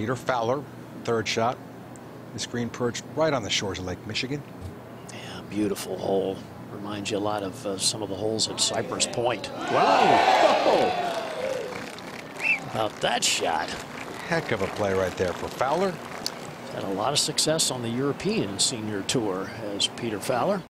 Peter Fowler, third shot. This green perched right on the shores of Lake Michigan. Yeah, beautiful hole. Reminds you a lot of uh, some of the holes at Cypress Point. Wow. About that shot. Heck of a play right there for Fowler. Had a lot of success on the European Senior Tour as Peter Fowler.